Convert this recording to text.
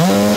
Oh.